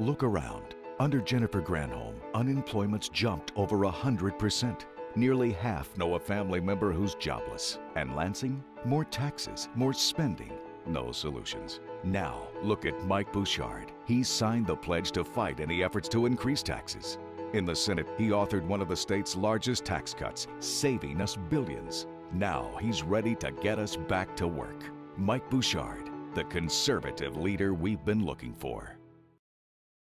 Look around. Under Jennifer Granholm, unemployment's jumped over 100%. Nearly half know a family member who's jobless. And Lansing? More taxes, more spending, no solutions. Now, look at Mike Bouchard. He signed the pledge to fight any efforts to increase taxes. In the Senate, he authored one of the state's largest tax cuts, saving us billions. Now he's ready to get us back to work. Mike Bouchard, the conservative leader we've been looking for.